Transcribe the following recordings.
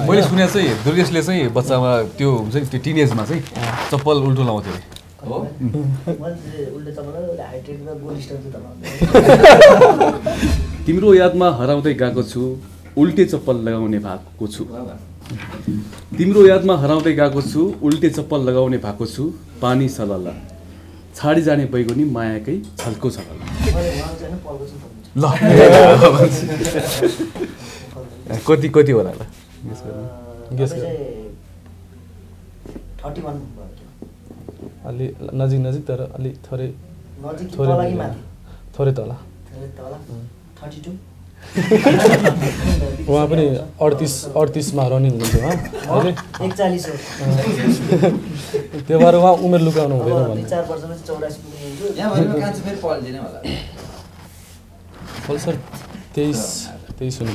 मैले सुने चाहिँ दुर्गेशले चाहिँ बच्चामा त्यो हुन्छ नि त्यो टिनेजमा चाहिँ चप्पल उल्टो लाउँथ्यो तिम्रो यादमा हराउँदै गएको छु उल्टे चप्पल लगाउने भएको छु। तिम्रो यादमा हराउँदै गएको छु उल्टे चप्पल लगाउने भएको छु पानी सलल छाडी जाने बैगुनी मायाकै छल्को चाहिँ ल। कति कति होला ल थर्टी वान भयो अलि नजिक नजिक तर अलि थोरै थोरै थोरै तल। उहाँ पनि अडतिस अडतिसमा रनिङ हुनुहुन्थ्यो उहाँ अहिले एकचालिस हो। त्यो भएर उहाँ उमेर लुकाउनु हुँदैन अब दुई भन्नु चार वर्षमा चाहिँ चौरासी पुग्ने यहाँ भनेको कान्छ फेरि पल्टिने होला। सर तेइस तेइस हुनु।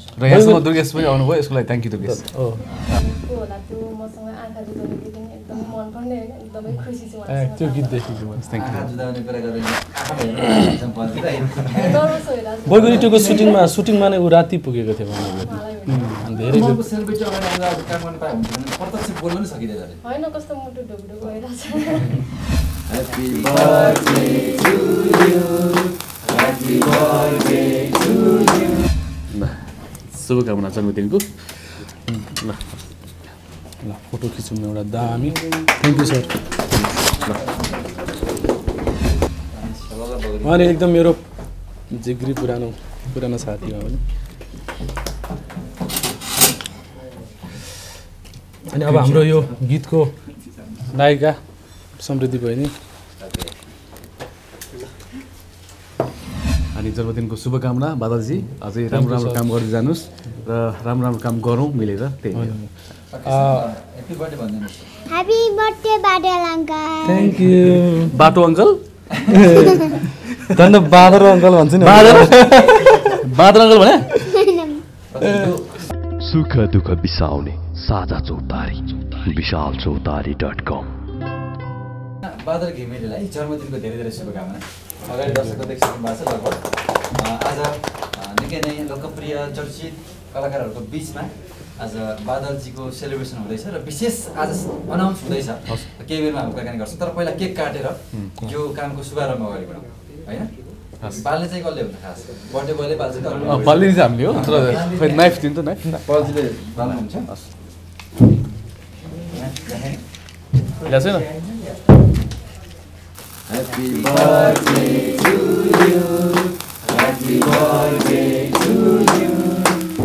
र यहाँसम्म दुर्गेश पनि आउनुभयो यसको लागि थ्याङ्क यू दुर्गेश। होला त्यो मसँग आँखा जुदाउने गीत पनि एकदमै मनपर्ने होइन एकदमै खुसी छु ए, उहाँसँग त्यो गीत देखेको टुको सुटिङमा सुटिङमा नै ऊ राति पुगेको थियो धेरै होइन कस्तो मुटु ढुकढुक भइरहेको छ शुभकामना जन्मदिनको ल। ल फोटो खिचौँ एउटा दामी। थ्याङ्क यू सर उहाँले एकदम मेरो जिग्री पुरानो पुरानो साथी हो अनि अब हाम्रो यो गीतको नायिका समृद्धि बहिनी। अनि जन्मदिनको शुभकामना बादलजी अझै राम्रो राम्रो काम गर्दै जानुहोस् र राम्रो राम्रो काम गरौँ मिलेर। त्यही थ्याङ्क यू बाटो अङ्कल? झन् बाँदर अङ्कल भन्छ नि। बादल बादल अङ्कल भने? सुख दुःख बिसाउने साझा चौतारी विशाल चौतारी डट कम। बादल घिमिरेलाई जन्मदिनको धेरै धेरै शुभकामना। अगाडि दर्शकको देखिसक्नु भएको छ लगभग। आज निकै नै लोकप्रिय चर्चित कलाकारहरूको बिचमा आज बादलजीको सेलिब्रेसन हुँदैछ र विशेष आज अनाउन्स हुँदैछ। केही बेरमा हामी कुराकानी गर्छौँ। तर पहिला केक काटेर यो कामको शुभारम्भ अगाडि बढाउँ होइन बाल्ने चाहिँ कसले हुन्छ खास? बर्थडे बोयले पालिदिन्छ हामीले हो तर नाइफ दिन्छ नाइफ बल्जीले बाल्नुहुन्छ ल्याएको छैन? Happy birthday to you happy birthday to you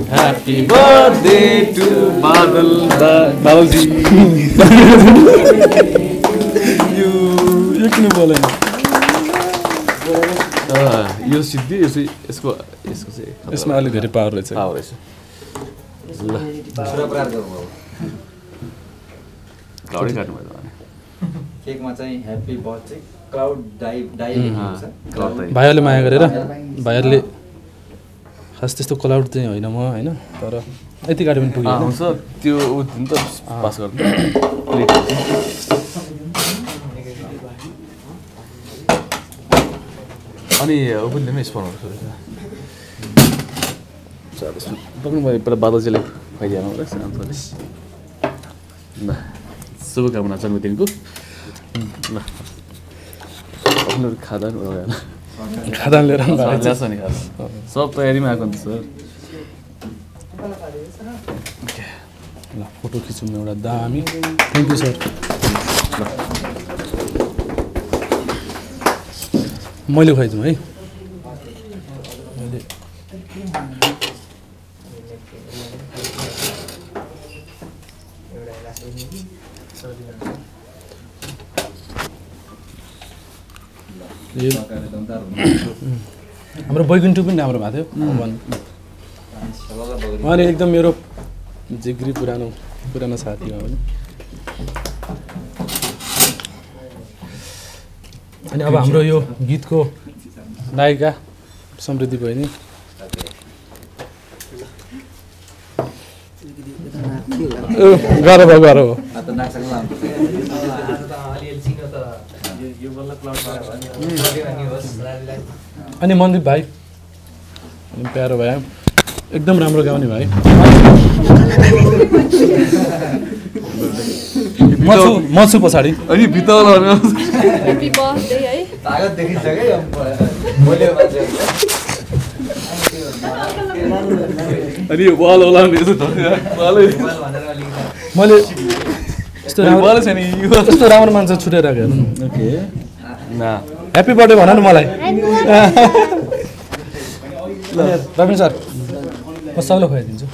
happy birthday to बादल बादलजी यो यो किन बोलेन यो सिद्धि यो चाहिँ यसको यसको चाहिँ यसमा अलिक धेरै पावर रहेछ पावर रहेछ भने केकमा चाहिँ ह्याप्पी बर्थडे क्लाउड। भाइहरूले माया गरेर भाइहरूले खास त्यस्तो क्लाउड चाहिँ होइन म होइन तर यति गाडी पनि पुग्यो? हुन्छ त्यो ऊ नि त पास गर्नु अनि ऊ पनि स्पोनहरू पक्नु भयो पहिला बादलजीलाई होला शान्तले ल शुभकामना जन्मदिनको ल आफ्नो खाँदा पनि खादान लिएर सब तयारीमा आएको नि सर। ल फोटो खिचौँ एउटा दामी। थ्याङ्क यू सर मैले खुवाइदिउँ है मैले यो बैकुण्ठ पनि राम्रो भएको थियो। भन्- उहाँले एकदम मेरो जिग्री पुरानो पुरानो साथी हो पनि। अनि अब हाम्रो यो गीतको नायिका समृद्धि बहिनी। गाह्रो भयो भयो भयो अनि मन्दिप भाइ। अनि प्यारो भाइ। एकदम राम्रो गाउने भाइ। म छु म छु पछाडि अनि मान्छे अनि वाल मैले यस्तो राम्रो मान्छे छुट्याइरहेको हेर्नु ओके। ना। ह्याप्पी बर्थडे भन न मलाई। रविन सर म सबैलाई खुवाइदिन्छु।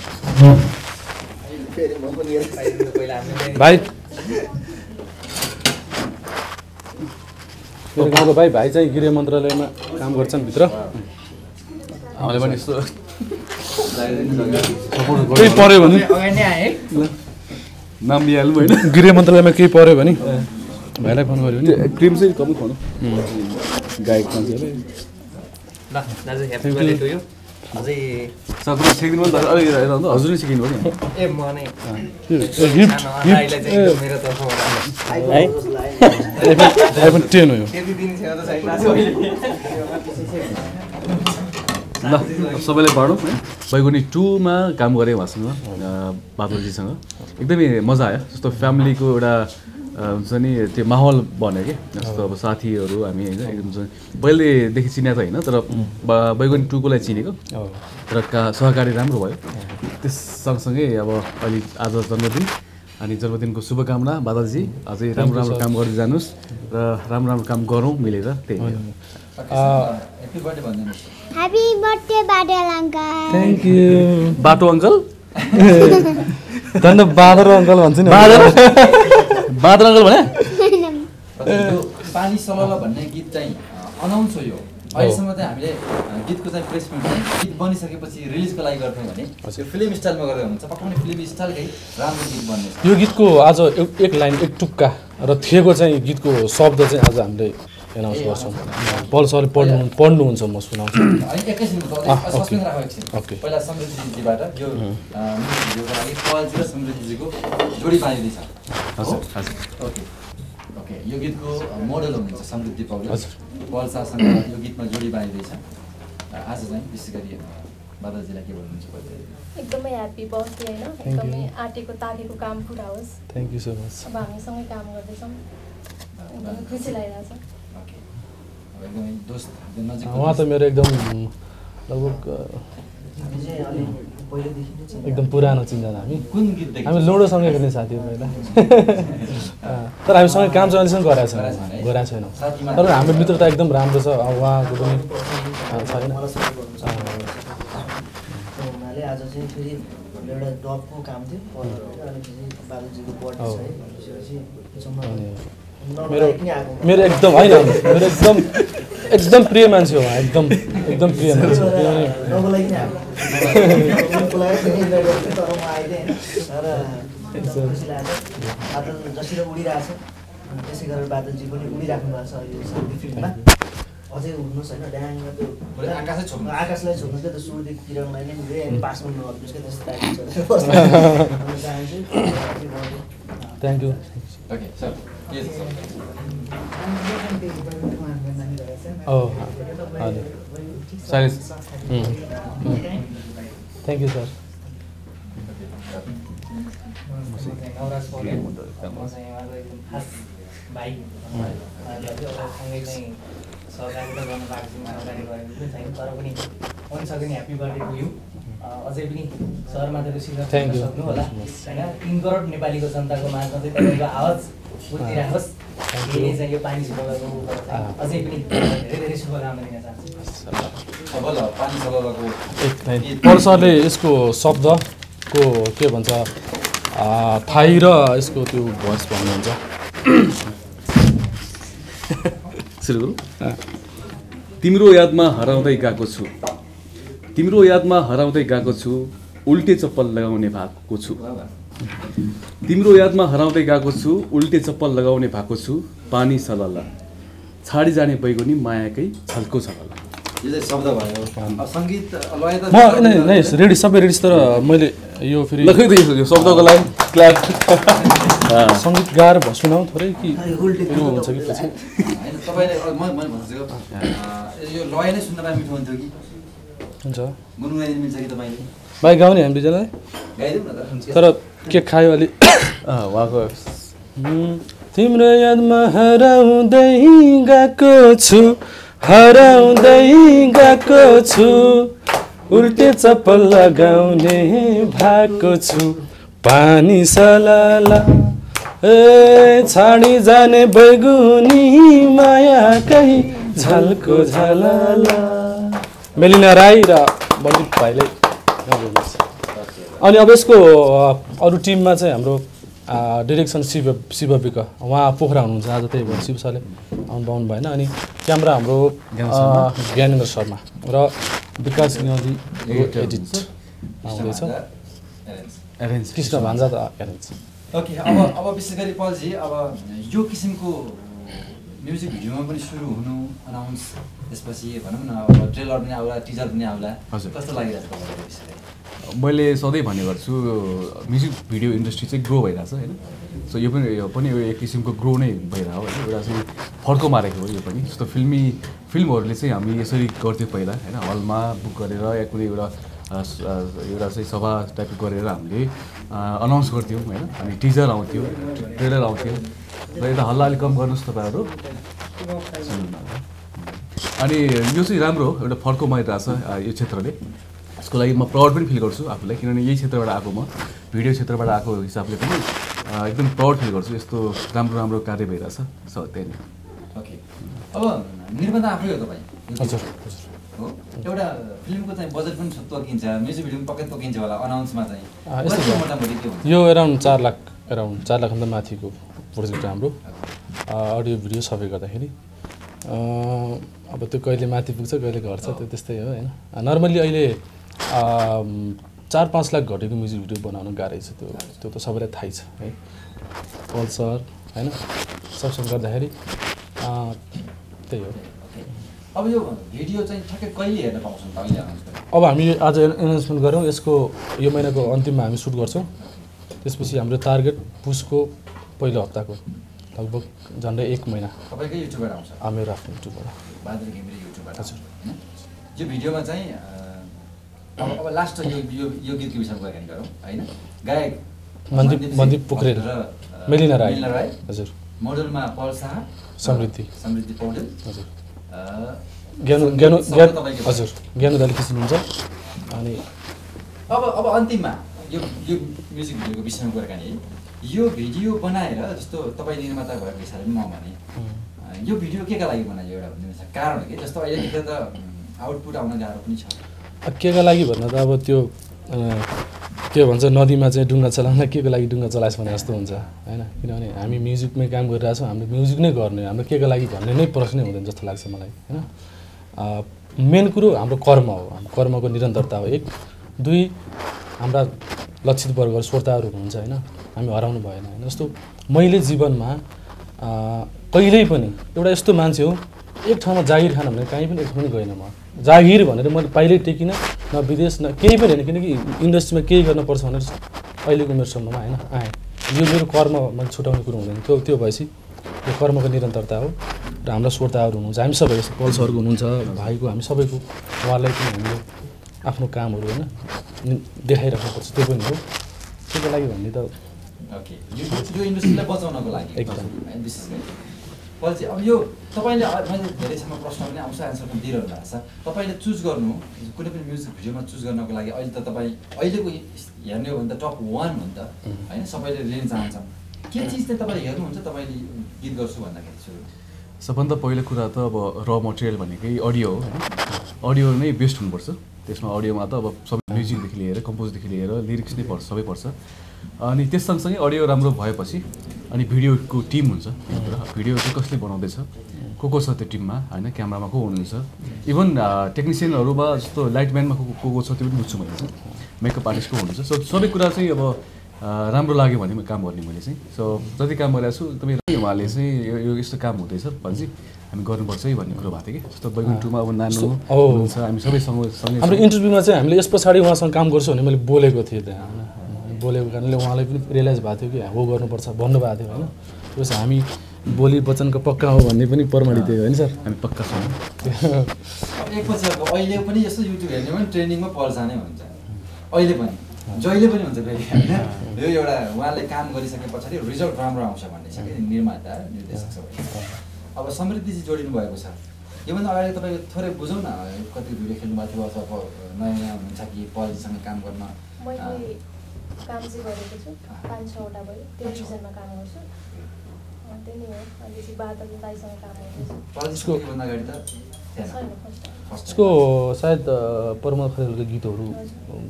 भाइ। मेरो गाउँको भाइ भाइ चाहिँ गृह मन्त्रालयमा काम गर्छन् भित्र। हामीले पनि यस्तो पऱ्यो भने। नाम लिइहाल्नु होइन गृह मन्त्रालयमा केही पऱ्यो भने भाइलाई फोन गऱ्यो भने क्रिम चाहिँ कमै खुवाउनु गायक मान्छेहरूले ल दाजु ह्याप्पी बर्थडे टु यु अझै सबै सिकिदिनु भयो अलिक हेर्दा हजुरले सिकिनु भयो नि। ए म नै। त्यो गिफ्ट सानो दाइलाई चाहिँ एकदम मेरो तर्फबाट। आइफोन टेन हो यो त्यति दिन छैन त छैन आज अहिले ल सबैले पढौँ है बैगुनी टूमा काम गरेँ उहाँसँग बादलजीसँग एकदमै मजा आयो। जस्तो फ्यामिलीको एउटा हुन्छ नि त्यो माहौल बन्यो कि। जस्तो अब साथीहरू हामी होइन एकदम पहिलेदेखि चिनेको त होइन तर बैगुनी टूकोलाई चिनेको। र का सहकारी राम्रो भयो। त्यस सँगसँगै अब अहिले आज जन्मदिन। अनि जन्मदिनको शुभकामना बादलजी अझै राम्रो राम्रो काम गर्दै जानुहोस्। र राम्रो राम्रो काम गरौँ मिलेर। त्यही हो। थ्याङ्क यू बाटो अङ्कल झन् बाँदर अङ्कल भन्छ नि बादल बादल अङ्कल भने यो पानी सलल भन्ने गीत चाहिँ अनाउन्स हो यो। अहिलेसम्म चाहिँ हामीले गीतको चाहिँ प्लेसमेन्ट गीत बनिसकेपछि रिलिजको लागि गर्थ्यौँ भने त्यो फिल्म स्टाइलमा गर्दै हुनुहुन्छ। पक्का पनि फिल्म स्टाइलकै राम्रो गीत बन्ने यो गीतको आज एक लाइन एक टुक्का र थिएको चाहिँ गीतको शब्द चाहिँ आज हामीले एनाउन्स गर्छौँ पल सरले पढ्नु पढ्नुहुन्छ म सुनाउँछु ओके। पहिला समृद्धिजीबाट यो अ, म्युजिक भिडियोको लागि पलजी र समृद्धिजीको जोडी बाँधिँदैछ हजुर हजुर ओके ओके यो गीतको मोडल हुनुहुन्छ समृद्धि पौडेल। पल शाहसँग यो गीतमा जोडी बाँधिँदैछ आज चाहिँ विशेष गरी बादलजीलाई के भन्नुहुन्छ एकदमै ह्याप्पी बर्थडे होइन? एकदमै आँटेको ताकेको काम पुरा होस् थ्याङ्क यू सो मच अब हामीसँगै काम गर्दैछौँ। एकदमै खुसी लागिरहेछ। ओके अब एकदमै दोस्त एकदम नजिक उहाँ त मेरो एकदम लगभग एकदम पुरानो चिन्जना हामी हामी लुडोसँगै खेल्ने साथीहरू पहिला अँ, तर हामीसँग काम चाहिँ अहिलेसम्म गरेको छैन गरेको छैनौँ तर हाम्रो मित्रता एकदम राम्रो छ अब उहाँको पनि छैन आज चाहिँ फेरि एउटा डबको काम थियो अनि बाबुजीको बर्थडे छ है मेरो मेरो एकदम होइन मेरो एकदम एकदम प्रिय मान्छे हो एकदम एकदम प्रिय मान्छे त्यसै गरेर बादलजी पनि उडिराख्नु भएको छ अहिले शान्ति फिल्ममा अझै उड्नुहोस् होइन ड्याङ त्यो भोलि आकाशै छोड्नु। आकाशलाई छोड्नु क्या त सूर्यदेखि किरणलाई नै उड्यो अनि पास गर्नु नहोस् क्या त्यस्तो टाइपको छ. Thank you thank you sir Navraj Paudel म चाहिँ उहाँको एकदम खास भाइ उहाँलाई चाहिँ अब सँगै चाहिँ सहकारी त गर्नु पाएको छु अगाडि गरेको छैन तर पनि हुन्छ पनि ह्याप्पी बर्थडे टु यु अझै पनि सहरमा you. सक्नु होला। होइन? तिन करोड नेपालीको जनताको माझमा चाहिँ तपाईँको आवाज बुझिराखोस्। यही चाहिँ यो पानी सुब्बाको अझै पनि धेरै धेरै शुभकामना दिन चाहन्छु। अब ल पानी सललको एक लाइन पल सरले यसको शब्दको के भन्छ थाई र यसको त्यो भोइस भन्नुहुन्छ? तिम्रो यादमा हराउँदै गएको छु। तिम्रो यादमा हराउँदै गएको छु उल्टे चप्पल लगाउने भएको छु। तिम्रो यादमा हराउँदै गएको छु उल्टे चप्पल लगाउने भएको छु पानी सलल छाडी जाने बैगुनी मायाकै छल्को छलल यो चाहिँ शब्द भयो। अब सङ्गीत लय त म नै नै रेडी सबै रेडी तर मैले यो फेरि शब्दको लागि क्ल्याप। सङ्गीत गाएर सुनाऊ थोरै कि हुन्छ कि पछि? हुन्छ। गुनगुनाइदिनु मिल्छ कि तपाईँले बाइक गाउने हामी दुईजनालाई? गाइदिउँ न त तर के खायो अलि? उहाँको तिम्रो यादमा हराउँदै गएको छु हराउँदै गएको छु। उल्टे चप्पल लगाउने भएको छु। पानी सलाला ए छाडी जाने बैगुनी मायाकै झल्को झलाला। मेलिना राई र बन्दित भाइले। अनि अब यसको अरू टिममा चाहिँ हाम्रो डिरेक्सन शिव शिव विक उहाँ पोखरा हुनुहुन्छ आज त्यही भएर शिव सरले आउनु पाउनु भएन। अनि क्यामरा हाम्रो ज्ञानेन्द्र शर्मा। र विकास गिरी एडिट कृष्ण भान्जा त एरेन्ज। ओके अब अब विशेष गरी पलजी अब यो किसिमको म्युजिक भिडियोमा पनि सुरु हुनु अनाउन्स त्यसपछि भनौँ न अब ट्रेलर पनि आउला टिजर पनि आउला। हजुर। कस्तो लागिरहेको छ मैले सधैँ भन्ने गर्छु म्युजिक भिडियो इन्डस्ट्री चाहिँ ग्रो भइरहेछ होइन? सो यो पनि यो पनि एक किसिमको ग्रो नै भइरहेको होइन? एउटा चाहिँ फर्को मारेको हो यो पनि। जस्तो फिल्मी फिल्महरूले चाहिँ हामी यसरी गर्थ्यौँ पहिला होइन? हलमा बुक गरेर या कुनै एउटा एउटा चाहिँ सभा टाइपको गरेर हामीले अनाउन्स गर्थ्यौँ होइन? अनि टिजर आउँथ्यो ट्रेलर आउँथ्यो। र यता हल्ला अलिक कम गर्नुहोस् तपाईँहरू। अनि यो चाहिँ राम्रो हो एउटा फर्को मारिरहेछ अ, यो क्षेत्रले। यसको लागि म प्राउड पनि फिल गर्छु आफूलाई किनभने यही क्षेत्रबाट आएको म भिडियो क्षेत्रबाट आएको हिसाबले पनि एकदम प्राउड फिल गर्छु यस्तो राम्रो राम्रो कार्य भइरहेछ। सो त्यही नै ओके अब निर्माता आफै हो तपाईँ? हजुर हो? एउटा फिल्मको चाहिँ बजेट पनि तोकिन्छ म्युजिक भिडियो पनि पक्कै तोकिन्छ होला अनाउन्समा चाहिँ। यो एराउन्ड चार लाख एराउन्ड चार लाखभन्दा माथिको। प्रोजेक्ट हाम्रो अडियो भिडियो सबै गर्दाखेरि। अब त्यो कहिले माथि पुग्छ कहिले घट्छ त्यो त्यस्तै हो होइन? नर्मल्ली अहिले चार पाँच लाख घटेको म्युजिक भिडियो बनाउनु गाह्रै छ त्यो। त्यो त सबैलाई थाहै छ है? पल्सर होइन? सबसँग गर्दाखेरि त्यही हो। अब यो भिडियो चाहिँ ठ्याक्कै कहिले हेर्न पाउँछौँ अब हामी आज एनाउन्समेन्ट गऱ्यौँ। यसको यो महिनाको अन्तिममा हामी सुट गर्छौँ। त्यसपछि हाम्रो टार्गेट पुसको पहिलो हप्ताको लगभग झन्डै एक महिना। तपाईँकै युट्युबबाट आउँछ। मेरो आफ्नो युट्युबबाट। बहादुर घिमिरे युट्युबबाट हजुर। यो भिडियोमा चाहिँ अब अब लास्ट यो यो गीतको विषयमा कुराकानी गरौँ होइन? गायक मन्दिप मन्दिप पोखरेल। मेलिना राई राई हजुर। मोडलमा पल शाह समृद्धि। समृद्धि पौडेल। हजुर। ज्ञानु ज्ञानु ज्ञान हजुर। ज्ञानु दाले खिच्नुहुन्छ। अनि अब अब अन्तिममा यो यो म्युजिक भिडियोको विषयमा कुराकानी है यो भिडियो बनाएर जस्तो तपाईँ निर्माता भएको हिसाबले म भने यो भिडियो के का लागि बनायो एउटा भनिदिनुहोस् कारण हो कि? जस्तो अहिले त आउटपुट आउन गाह्रो पनि छ। के का लागि भन्दा त अब त्यो के भन्छ नदीमा चाहिँ डुङ्गा चलाउन के को लागि डुङ्गा चलाएछ भने जस्तो हुन्छ होइन? किनभने हामी म्युजिकमै काम गरिरहेछौँ हामीले म्युजिक नै गर्ने हाम्रो के को लागि भन्ने नै प्रश्नै हुँदैन जस्तो लाग्छ मलाई होइन? मेन कुरो हाम्रो कर्म हो। हाम्रो कर्मको निरन्तरता हो एक। दुई हाम्रा लक्षित वर्गहरू श्रोताहरू हुनुहुन्छ होइन? हामी हराउनु भएन होइन? जस्तो मैले जीवनमा कहिल्यै पनि एउटा यस्तो मान्छे हो एक ठाउँमा जागिर खान भने कहीँ पनि एक ठाउँ पनि गएन म। जागिर भनेर मैले पहिल्यै टेकिनँ न विदेश न केही पनि होइन किनकि इन्डस्ट्रीमा केही गर्नुपर्छ भनेर अहिलेको मेरो सम्ममा होइन आएँ यो मेरो कर्म मैले छुट्याउने कुरो हुँदैन। त्यो त्यो भएपछि यो कर्मको निरन्तरता हो र हाम्रा श्रोताहरू हुनुहुन्छ हामी सबै जस्तो पल्सहरूको हुनुहुन्छ भाइको हामी सबैको उहाँलाई पनि हामीले आफ्नो कामहरू होइन देखाइराख्नुपर्छ त्यो पनि हो। त्यसको लागि भन्ने त ओके यो इन्डस्ट्रीलाई बचाउनको लागि विशेष गरी। पछि अब यो तपाईँले मैले धेरै समय प्रश्न पनि आउँछ एन्सर पनि दिइरहनु भएको छ। तपाईँले चुज गर्नु कुनै पनि म्युजिक भिडियोमा चुज गर्नको लागि अहिले त तपाईँ अहिलेको हेर्ने हो भने त टप वान हो नि त। होइन? सबैले लिन चाहन्छन् के चिज चाहिँ तपाईँले हेर्नुहुन्छ तपाईँले गीत गर्छु भन्दाखेरि सुरु? सबभन्दा पहिलो कुरा त अब र मटेरियल भनेकै अडियो हो होइन? अडियो नै बेस्ट हुनुपर्छ। त्यसमा अडियोमा त अब सबै म्युजिकदेखि लिएर कम्पोजदेखि लिएर लिरिक्स नै पर्छ सबै पर्छ। अनि त्यस सँगसँगै अडियो राम्रो भएपछि अनि भिडियोको टिम हुन्छ। भिडियो चाहिँ कसले बनाउँदैछ? को को छ त्यो टिममा? होइन क्यामरामा को हुनुहुन्छ? इभन टेक्निसियनहरूमा जस्तो लाइटम्यानमा को को छ त्यो पनि बुझ्छु मैले। चाहिँ मेकअप आर्टिस्ट को हुनुहुन्छ? सो सबै कुरा चाहिँ अब राम्रो लाग्यो भने काम गर्ने मैले चाहिँ। सो जति काम गरिरहेको छु तपाईँ उहाँले चाहिँ यो यस्तो काम हुँदैछ भनेपछि हामी गर्नुपर्छ है भन्ने कुरो भएको थियो कि? जस्तो बैगुन टूमा अब नानु. हुनुहुन्छ हामी सबै सँगै सँगै हाम्रो। इन्टरभ्यूमा चाहिँ हामीले यस पछाडि उहाँसँग काम गर्छु भने मैले बोलेको थिएँ त्यहाँ होइन? बोलेको कारणले उहाँलाई पनि रियलाइज भएको थियो कि हो गर्नुपर्छ भन्नुभएको थियो होइन? त्यस हामी बोली वचनको पक्का हो भन्ने पनि प्रमाणित थियो होइन सर? हामी पक्का छौँ। एकपछि अहिले पनि यस्तो युट्युब हेर्ने भने ट्रेन्डिङमा पर्छ नै हुन्छ। अहिले पनि जहिले पनि हुन्छ फेरि होइन? यो एउटा उहाँले काम गरिसके पछाडि रिजल्ट राम्रो आउँछ भन्ने छ कि निर्माता निर्देशक सबै। अब समृद्धिजी जोडिनु भएको छ। योभन्दा अगाडि तपाईँ थोरै बुझौँ न कति भिडियो खेल्नु भएको थियो अथवा नयाँ नयाँ हुनुहुन्छ कि पलिसँग काम गर्न मैले काम चाहिँ गरेको छु पाँच छवटा भयो टेलिभिजनमा काम गर्छु। अँ, त्यही नै हो अहिले चाहिँ बादल दाईसँग काम गर्दैछु पलिसको योभन्दा अगाडि त? उसको सायद प्रमोद खरेलको गीतहरू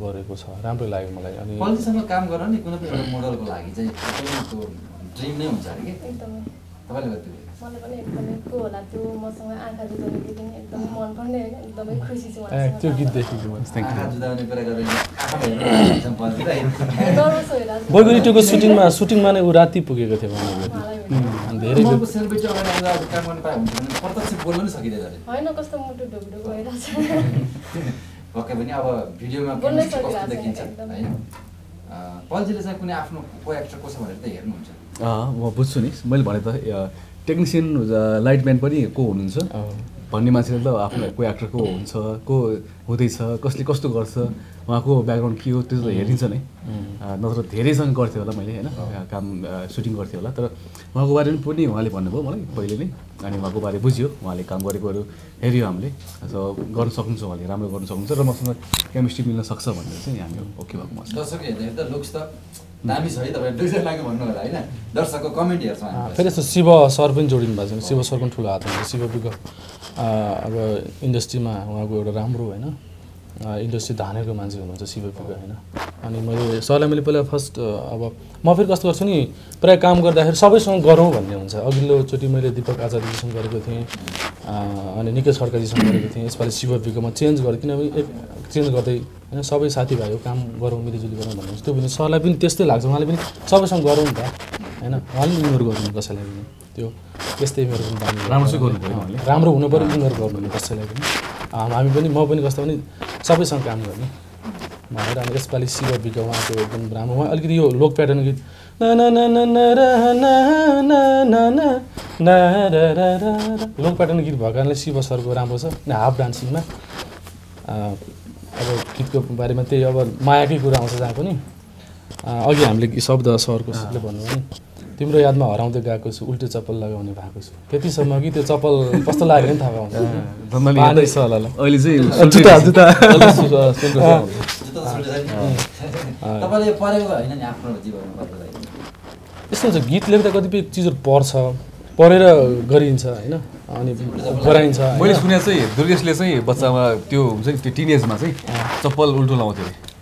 गरेको छ। राम्रो लाग्यो मलाई अनि काम गर नि कुनै पनि एउटा मोडलको लागि चाहिँ ड्रिम नै हुन्छ अरे कि? एकदमै। तपाईँले कति मलाई पनि एकदमै को होला त्यो मसँग आँखा जुदाउनेदेखि नै एकदमै मनपर्ने होइन एकदमै खुसी छु ए, उहाँसँग त्यो काम गीत। देखेको टूको सुटिङमा सुटिङमा नै ऊ राति पुगेको थियो धेरै होइन कस्तो मुटु ढुकढुक भइरहेछ। पक्कै पनि अब भिडियोमा देखिन्छ। होइन पल्जीले चाहिँ कुनै आफ्नो को एक्टर को छ भनेर त हेर्नुहुन्छ? म बुझ्छु नि। मैले भने त टेक्निसियन लाइटम्यान पनि को हुनुहुन्छ। भन्ने मान्छेले त आफ्नो को एक्टर को हुन्छ को हुँदैछ कसले कस्तो गर्छ? उहाँको ब्याकग्राउन्ड के हो त्यो त हेरिन्छ नै। नत्र धेरैसँग गर्थेँ होला मैले होइन काम सुटिङ गर्थेँ होला। तर उहाँको बारेमा पनि उहाँले भन्नुभयो मलाई पहिले नै अनि उहाँको बारे बुझ्यो उहाँले काम गरेकोहरू हेऱ्यो हामीले। सो गर्न सक्नुहुन्छ उहाँले राम्रो गर्न सक्नुहुन्छ र मसँग केमिस्ट्री मिल्न सक्छ भनेर चाहिँ हामी ओके भएको मसँग। दर्शकले हेर्दाखेरि त लुक्स त दामी छ है तपाईँ दुईजना लाग्यो भन्नु होला होइन। दर्शकको कमेन्ट हेर्छौँ अँ, हामी। फेरि यस्तो शिव सर पनि जोडिनु भएको छ। शिव सर पनि ठुलो हात हुन्छ। शिव बिग अब इन्डस्ट्रीमा उहाँको एउटा राम्रो होइन। इन्डस्ट्री धानेको मान्छे हुनुहुन्छ बिग होइन? अनि मैले सरलाई मैले पहिला फर्स्ट अब म फेरि कस्तो गर्छु नि प्रायः काम गर्दाखेरि सबैसँग गरौँ भन्ने हुन्छ। अघिल्लोचोटि मैले दिपक आचार्यजीसँग गरेको थिएँ अनि निकेश खड्काजीसँग गरेको थिएँ यसपालि शिव बिगमा चेन्ज गरेँ किनभने एक चेन्ज गर्दै होइन सबै साथीभाइ हो काम गरौँ मिलिजुली गरौँ भन्ने हुन्छ। त्यो पनि सरलाई पनि त्यस्तै लाग्छ उहाँले पनि सबैसँग गरौँ नि त होइन? उहाँले पनि इग्नोर गर्नु कसैलाई पनि त्यो त्यस्तै मेरो पनि राम्रो। राम्रो हुनु पऱ्यो इग्नोर गर्नु कसैलाई पनि। हामी पनि म पनि कस्तो भने सबैसँग काम गर्ने। भनेर अनि यसपालि शिव बिग उहाँको एकदम राम्रो उहाँ अलिकति यो लोक प्याटर्न गीत न न न न न र न न न न न र र र र। लोक प्याटर्न गीत भएको कारणले शिव सरको राम्रो छ। अनि हाफ डान्सिङमा अब गीतको बारेमा त्यही अब मायाकै कुरा आउँछ जहाँ पनि। अघि हामीले शब्द सरको सरले भन्नुभयो नि तिम्रो यादमा हराउँदै गएको छु उल्टे चप्पल लगाउने भएको छु। त्यतिसम्म कि त्यो चप्पल कस्तो लाग्यो नि थाहा पाउँछ यस्तो हुन्छ गीत लेख्दा कतिपय चिजहरू पर्छ पढेर गरिन्छ होइन अनि गराइन्छ? मैले सुने चाहिँ दुर्गेशले चाहिँ बच्चामा त्यो हुन्छ नि त्यो टिनेजमा चाहिँ चप्पल उल्टो लाउँथ्यो अरे।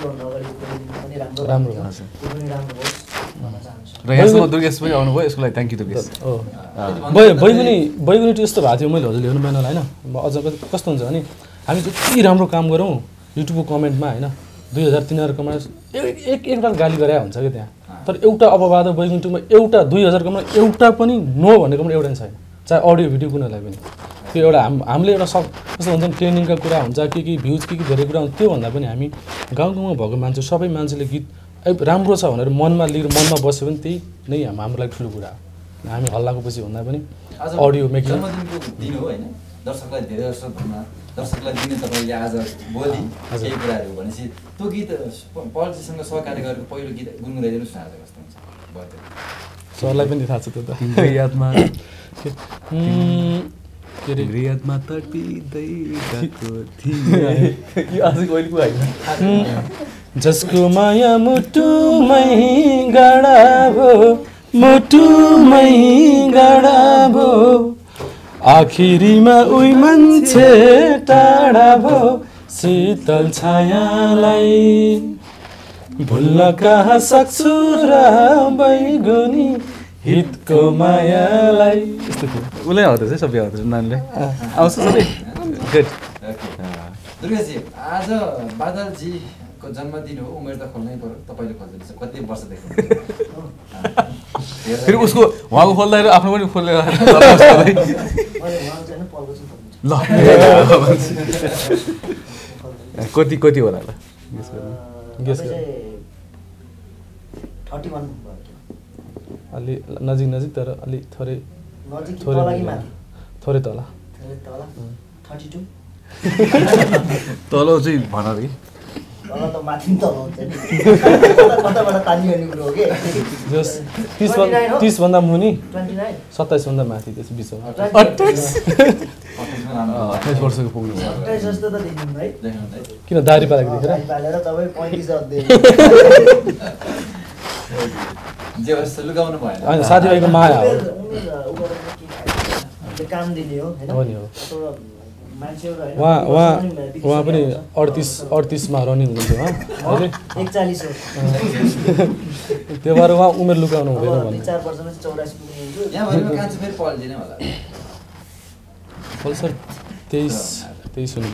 त्योभन्दा पनि राम्रो। त्यो पनि राम्रो होस् भन्न चाहन्छु। र यहाँसम्म दुर्गेश पनि आउनुभयो यसको लागि थ्याङ्क यू दुर्गेश बैगुनी बैगुनी टी यस्तो भएको थियो मैले हजुरले हेर्नु भएन होला होइन? म अझ कस्तो हुन्छ भने हामी जति राम्रो काम गरौँ युट्युबको कमेन्टमा होइन? दुई हजार तिन हजार कमाएर एक एक एकताल गाली गरे हुन्छ कि त्यहाँ। तर एउटा अपवाद बैगुनी टूमा एउटा दुई हजार कमाएर एउटा पनि नो भनेको पनि एउटा छैन। चाहे अडियो भिडियो कुनैलाई पनि। त्यो एउटा हाम हामीले एउटा सब कस्तो हुन्छ नि ट्रेनिङका कुरा हुन्छ के के भ्युज के के धेरै कुरा हुन्छ त्योभन्दा पनि हामी गाउँ गाउँमा भएको मान्छे सबै मान्छेले गीत राम्रो छ भनेर मनमा लिएर मनमा बस्यो भने त्यही नै हाम- हाम्रो लागि ठुलो कुरा हो। हामी हल्लाको पछि भन्दा पनि आज अडियो मेकिङ। दिन हो होइन? दर्शकलाई धेरै जस्तो भन्न दर्शकलाई दिने तपाईँले आज भोलि केही कुराहरू भनेपछि त्यो गीत पल्जीसँग सहकार्य गरेको पहिलो गीत गुनगुनाइदिनुहोस् न आज कस्तो हुन्छ। भयो सरलाई पनि थाहा छ त्यो त। तिम्रो यादमा गएको थिएँ जसको माया मुटुमै गाडा भो मुटुमै गाडा भो आखिरीमा उही मान्छे टाढा भो शीतल छायालाई भुल्न कहाँ सक्छु र बैगुनी हितको मायालाई। यस्तो थियो। उसलाई आउँदैछ सबै आउँदैछ नानीले आउँछ सबै। गुड दुर्गाजी आज बादलजीको जन्मदिन हो उमेर त खोल्नै पऱ्यो तपाईँले खोज्दैछ कति वर्षदेखि फेरि उसको उहाँको खोल्दाखेरि आफ्नो पनि खोलेर ल। कति कति होला ल Guess गर्नु। थर्टी वान भयो क्या अलि नजिक नजिक तर अलि थोरै थोरै थोरै तल। थोरै तल? Thirty two? तल चाहिँ भन कि। तल त माथि पनि तल हुन्छ नि। कता- कताबाट तानी गर्ने कुरो हो कि? जस तिस 29 हो? तिसभन्दा मुनि। सत्ताइसभन्दा माथि त्यस बिचमा। अट्ठाइस। वर्षको पुग्नु किन दारी पालेको देखेर जे लुगाउनु भएन होइन साथीभाइको माया हो नि उहाँ उहाँ उहाँ पनि। अडतिस अडतिसमा रनिङ हुनुहुन्थ्यो उहाँ अहिले एकचालिस हो त्यो भएर उहाँ उमेर लुकाउनु हुँदैन पल्सर तेइस तेइस हुनु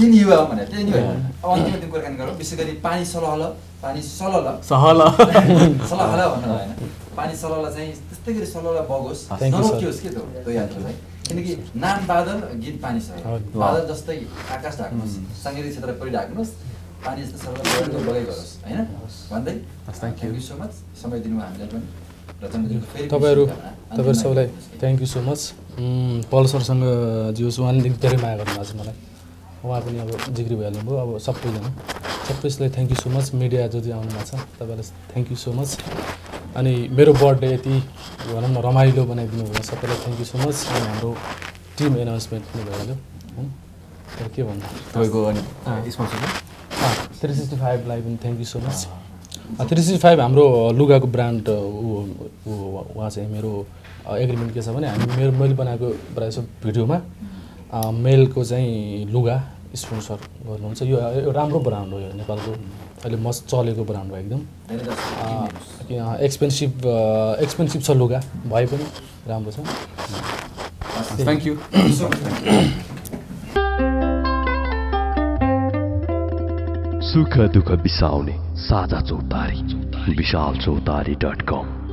यिनी युवा हो भने त्यही नि हो अब अन्तिम दिन कुराकानी गरौँ विशेष गरी पानी सलहल पानी सलल। सहल सलहल भन्नु भएन। पानी सलल चाहिँ त्यस्तै गरी सलल बगोस्। Thank you, sir. नरोकियोस् के त्यो? है। किनकि नाम बादल गीत पानी सर। बादल जस्तै आकाश ढाक्नुहोस्। साङ्गीतिक क्षेत्र परिढाक्नुहोस् पानी जस्तो सरल बगाइ गरोस्। होइन? भन्दै हस्, thank you. Thank you so much समय दिनुभयो हामीलाई पनि। तपाईँहरू। तपाईँहरू सबैलाई थ्याङ्क यू सो मच पल सरसँग जियोस् उहाँले धेरै माया गर्नुभएको छ मलाई। उहाँ पनि अब जिग्री भइहाल्नु भयो अब सबैजना। सबैलाई thank you so much media जो जो आउनु भएको छ तपाईँलाई थ्याङ्क यू सो मच अनि मेरो बर्थडे यति भनौँ न रमाइलो बनाइदिनु भयो। सबैलाई थ्याङ्क यू सो मच अनि हाम्रो टिम एनाउन्समेन्ट पनि भइहाल्यो तर के भन्नु? तपाईँको अनि थ्री सिक्सटी फाइभलाई पनि thank you so much three sixty five हाम्रो लुगाको ब्रान्ड ऊ उहाँ चाहिँ मेरो एग्रिमेन्ट के छ भने हामी मेरो मैले बनाएको प्रायः भिडियोमा मेलको चाहिँ लुगा स्पोन्सर गर्नुहुन्छ। यो यो राम्रो ब्रान्ड हो यो नेपालको। अहिले मस्त चलेको ब्रान्ड हो एकदम। एक्सपेन्सिभ एक्सपेन्सिभ छ लुगा भए पनि राम्रो छ। थ्याङ्क यू सुख दुःख बिसाउने साझा चौतारी विशाल चौतारी डट कम